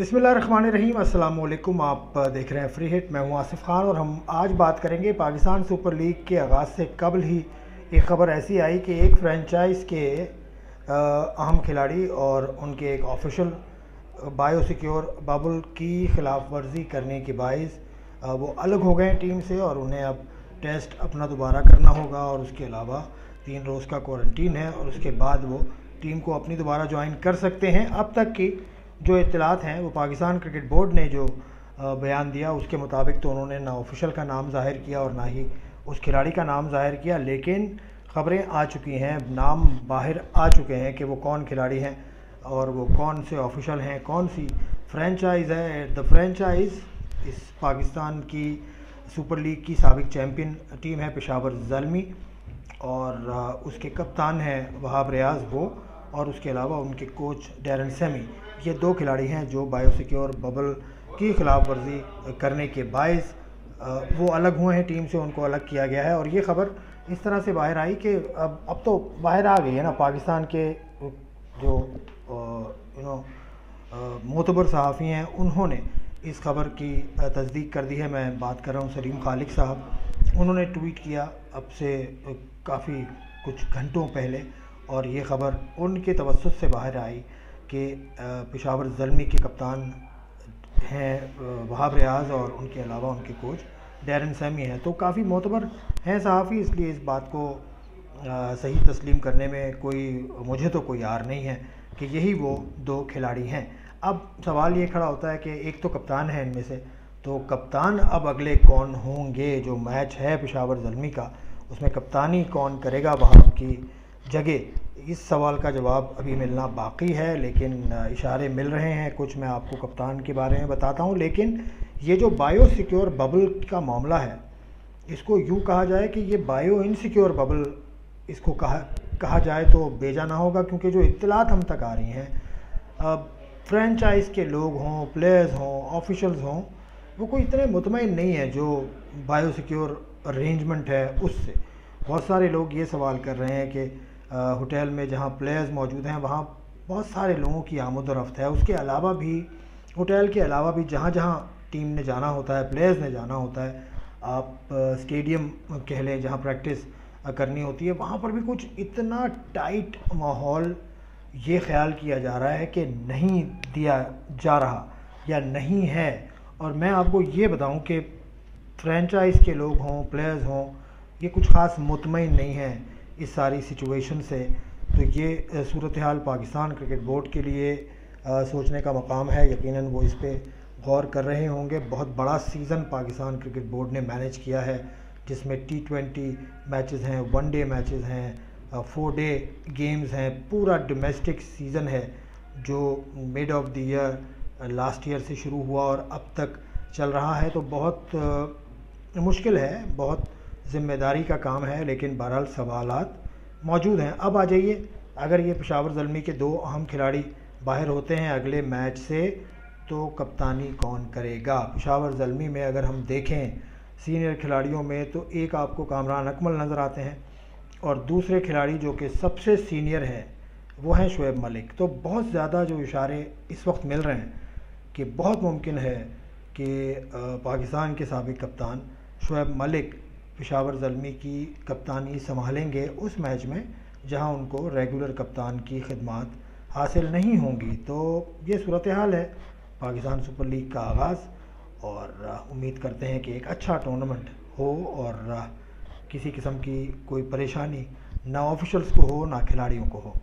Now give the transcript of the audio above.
बिसमीम अल्लाम आप देख रहे हैं फ्री हिट मैं हूँ आसिफ खान और हम आज बात करेंगे पाकिस्तान सुपर लीग के आगाज़ से कबल ही। एक ख़बर ऐसी आई कि एक फ्रेंचाइज के अहम खिलाड़ी और उनके एक ऑफिशियल बायोसिक्योर बबल की खिलाफ वर्जी करने के बायस वो अलग हो गए टीम से और उन्हें अब टेस्ट अपना दोबारा करना होगा और उसके अलावा तीन रोज़ का क्वारंटीन है और उसके बाद वो टीम को अपनी दोबारा ज्वाइन कर सकते हैं। अब तक की जो इतलात हैं, वो पाकिस्तान क्रिकेट बोर्ड ने जो बयान दिया, उसके मुताबिक तो उन्होंने ना ऑफिशल का नाम ज़ाहिर किया और ना ही उस खिलाड़ी का नाम ज़ाहिर किया, लेकिन ख़बरें आ चुकी हैं, नाम बाहर आ चुके हैं कि वो कौन खिलाड़ी हैं और वो कौन से ऑफिशल हैं, कौन सी फ्रेंचाइज़ है। द फ्रेंचाइज़ इस पाकिस्तान की सुपर लीग की सबक चैम्पियन टीम है, पेशावर जलमी और उसके कप्तान हैं वहाब रियाज, वो और उसके अलावा उनके कोच डैरन सेमी। ये दो खिलाड़ी हैं जो बायोसिक्योर बबल की खिलाफ वर्जी करने के बायस वो अलग हुए हैं, टीम से उनको अलग किया गया है। और ये ख़बर इस तरह से बाहर आई कि अब अब तो बाहर आ गई है ना, पाकिस्तान के जो यू नो मोतबर सहाफ़ी हैं, उन्होंने इस खबर की तस्दीक कर दी है। मैं बात कर रहा हूँ सलीम खालिक साहब। उन्होंने ट्वीट किया अब से काफ़ी कुछ घंटों पहले। और ये ख़बर उनके तवसत से बाहर आई कि पेशावर जलमी के कप्तान हैं वहाब रियाज और उनके अलावा उनके कोच डैरन सैमी हैं। तो काफ़ी मोतबर हैं सहाफ़ी इसलिए इस बात को आ, सही तस्लीम करने में कोई मुझे तो कोई यार नहीं है कि यही वो दो खिलाड़ी हैं। अब सवाल ये खड़ा होता है कि एक तो कप्तान है इनमें से तो कप्तान अब अगले कौन होंगे? जो मैच है पेशावर जलमी का उसमें कप्तानी कौन करेगा वहाँ की जगह। इस सवाल का जवाब अभी मिलना बाकी है, लेकिन इशारे मिल रहे हैं। कुछ मैं आपको कप्तान के बारे में बताता हूँ, लेकिन ये जो बायो सिक्योर बबल का मामला है, इसको यूँ कहा जाए कि ये बायो इनसिक्योर बबल इसको कहा कहा जाए तो बेजा ना होगा, क्योंकि जो इतलात हम तक आ रही हैं अब फ्रेंचाइज के लोग हों प्लेयर्स हों ऑफिशल्स हों, वो कोई इतने मुतमिन नहीं है जो बायो सिक्योर अरेंजमेंट है उससे। बहुत सारे लोग ये सवाल कर रहे हैं कि होटल में जहाँ प्लेयर्स मौजूद हैं, वहाँ बहुत सारे लोगों की आमद रफ्त है। उसके अलावा भी, होटल के अलावा भी जहाँ जहाँ टीम ने जाना होता है प्लेयर्स ने जाना होता है, आप स्टेडियम कह लें जहाँ प्रैक्टिस करनी होती है, वहाँ पर भी कुछ इतना टाइट माहौल, ये ख्याल किया जा रहा है कि नहीं दिया जा रहा या नहीं है। और मैं आपको ये बताऊँ कि फ्रेंचाइज के लोग हों प्लेयर्स हों, ये कुछ ख़ास मुतमिन नहीं है। इस सारी सिचुएशन से। तो ये सूरत हाल पाकिस्तान क्रिकेट बोर्ड के लिए आ, सोचने का मकाम है। यकीनन वो इस पर गौर कर रहे होंगे। बहुत बड़ा सीज़न पाकिस्तान क्रिकेट बोर्ड ने मैनेज किया है जिसमें टी ट्वेंटी मैचेस हैं वन डे मैचेस हैं फोर डे गेम्स हैं। पूरा डोमेस्टिक सीज़न है जो mid of the year last year से शुरू हुआ और अब तक चल रहा है। तो बहुत आ, मुश्किल है बहुत ज़िम्मेदारी का काम है, लेकिन बहरहाल सवालत मौजूद हैं। अब आ जाइए, अगर ये पेशावर जलमी के दो अहम खिलाड़ी बाहर होते हैं अगले मैच से तो कप्तानी कौन करेगा? पेशावर जलमी में अगर हम देखें सीनियर खिलाड़ियों में तो एक आपको कामरान अकमल नज़र आते हैं और दूसरे खिलाड़ी जो कि सबसे सीनियर हैं, वो हैं शुएब मलिक। तो बहुत ज़्यादा जो इशारे इस वक्त मिल रहे हैं कि बहुत मुमकिन है कि पाकिस्तान के सबक कप्तान शुएब मलिक पेशावर जलमी की कप्तानी संभालेंगे उस मैच में, जहाँ उनको रेगुलर कप्तान की खदमात हासिल नहीं होंगी। तो ये सूरत हाल है, पाकिस्तान सुपर लीग का आगाज़, और उम्मीद करते हैं कि एक अच्छा टूर्नामेंट हो, और किसी किस्म की कोई परेशानी ना ऑफिशल्स को हो, ना खिलाड़ियों को हो।